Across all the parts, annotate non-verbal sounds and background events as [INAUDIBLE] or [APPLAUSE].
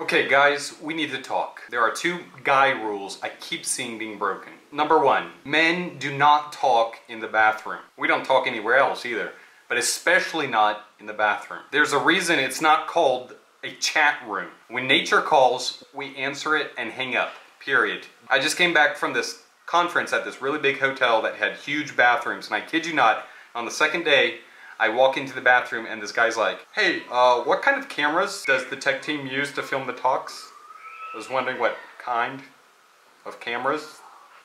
Okay guys, we need to talk. There are two guy rules I keep seeing being broken. Number one, men do not talk in the bathroom. We don't talk anywhere else either, but especially not in the bathroom. There's a reason it's not called a chat room. When nature calls, we answer it and hang up, period. I just came back from this conference at this really big hotel that had huge bathrooms, and I kid you not, on the second day, I walk into the bathroom and this guy's like, hey, uh, what kind of cameras does the tech team use to film the talks? I was wondering what kind of cameras.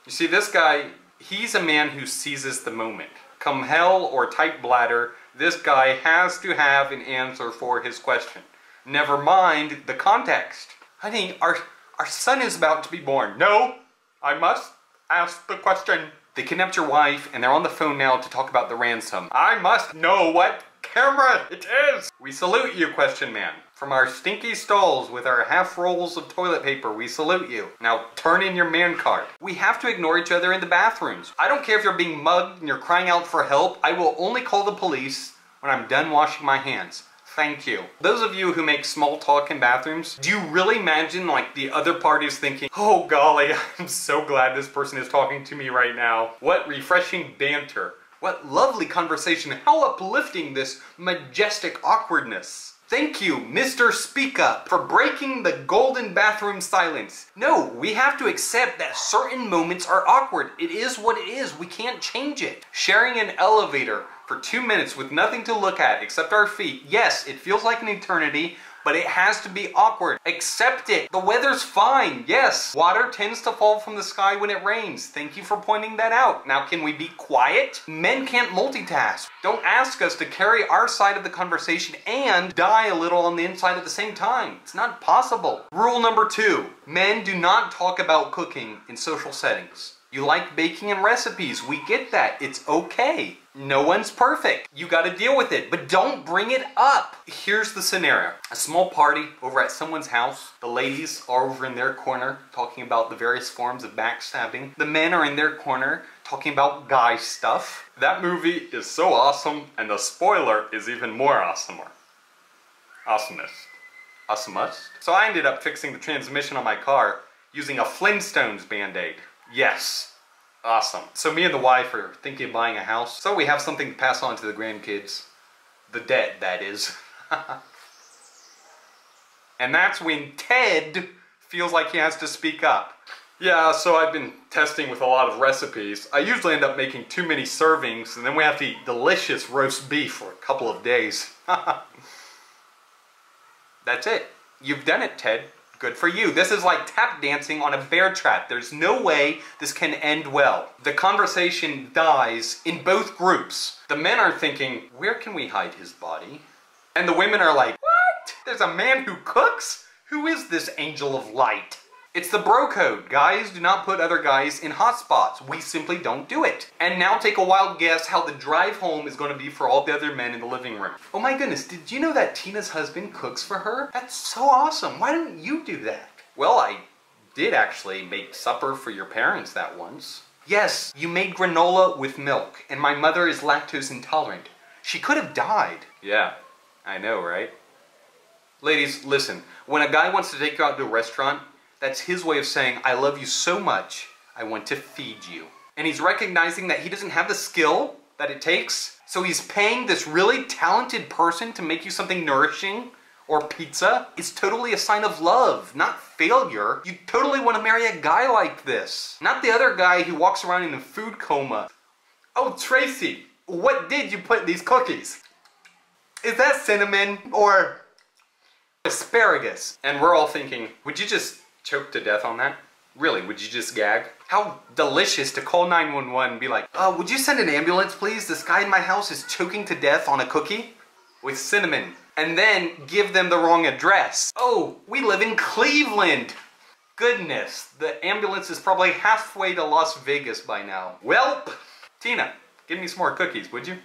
You see, this guy, he's a man who seizes the moment. Come hell or tight bladder, this guy has to have an answer for his question. Never mind the context. Honey, our, our son is about to be born. No, I must ask the question. They kidnapped your wife and they're on the phone now to talk about the ransom. I must know what camera it is. We salute you, question man. From our stinky stalls with our half rolls of toilet paper, we salute you. Now turn in your man card. We have to ignore each other in the bathrooms. I don't care if you're being mugged and you're crying out for help. I will only call the police when I'm done washing my hands. Thank you. Those of you who make small talk in bathrooms, do you really imagine like the other party's thinking, oh golly, [LAUGHS] I'm so glad this person is talking to me right now. What refreshing banter. What lovely conversation. How uplifting this majestic awkwardness. Thank you, Mr. Speak Up, for breaking the golden bathroom silence. No, we have to accept that certain moments are awkward. It is what it is. We can't change it. Sharing an elevator for two minutes with nothing to look at except our feet. Yes, it feels like an eternity, but it has to be awkward. Accept it. The weather's fine. Yes. Water tends to fall from the sky when it rains. Thank you for pointing that out. Now, can we be quiet? Men can't multitask. Don't ask us to carry our side of the conversation and die a little on the inside at the same time. It's not possible. Rule number two, men do not talk about cooking in social settings. You like baking and recipes. We get that. It's okay. No one's perfect. You got to deal with it, but don't bring it up. Here's the scenario. A small party over at someone's house. The ladies are over in their corner talking about the various forms of backstabbing. The men are in their corner talking about guy stuff. That movie is so awesome, and the spoiler is even more awesomer. Awesomest. Awesomest? So I ended up fixing the transmission on my car using a Flintstones band-aid. Yes. Awesome. So me and the wife are thinking of buying a house. So we have something to pass on to the grandkids. The debt, that is. [LAUGHS] and that's when Ted feels like he has to speak up. Yeah, so I've been testing with a lot of recipes. I usually end up making too many servings, and then we have to eat delicious roast beef for a couple of days. [LAUGHS] That's it. You've done it, Ted. Good for you. This is like tap dancing on a bear trap. There's no way this can end well. The conversation dies in both groups. The men are thinking, where can we hide his body? And the women are like, what? There's a man who cooks? Who is this angel of light? It's the bro code. Guys do not put other guys in hot spots. We simply don't do it. And now take a wild guess how the drive home is going to be for all the other men in the living room. Oh my goodness, did you know that Tina's husband cooks for her? That's so awesome. Why don't you do that? Well, I did actually make supper for your parents that once. Yes, you made granola with milk, and my mother is lactose intolerant. She could have died. Yeah, I know, right? Ladies, listen. When a guy wants to take you out to a restaurant, that's his way of saying, I love you so much, I want to feed you. And he's recognizing that he doesn't have the skill that it takes, so he's paying this really talented person to make you something nourishing or pizza. It's totally a sign of love, not failure. You totally want to marry a guy like this, not the other guy who walks around in a food coma. Oh, Tracy, what did you put in these cookies? Is that cinnamon or asparagus? And we're all thinking, would you just choke to death on that? Really, would you just gag? How delicious to call 911 and be like, uh, would you send an ambulance please? This guy in my house is choking to death on a cookie with cinnamon. And then give them the wrong address. Oh, we live in Cleveland. Goodness, the ambulance is probably halfway to Las Vegas by now. Welp, Tina, give me some more cookies, would you?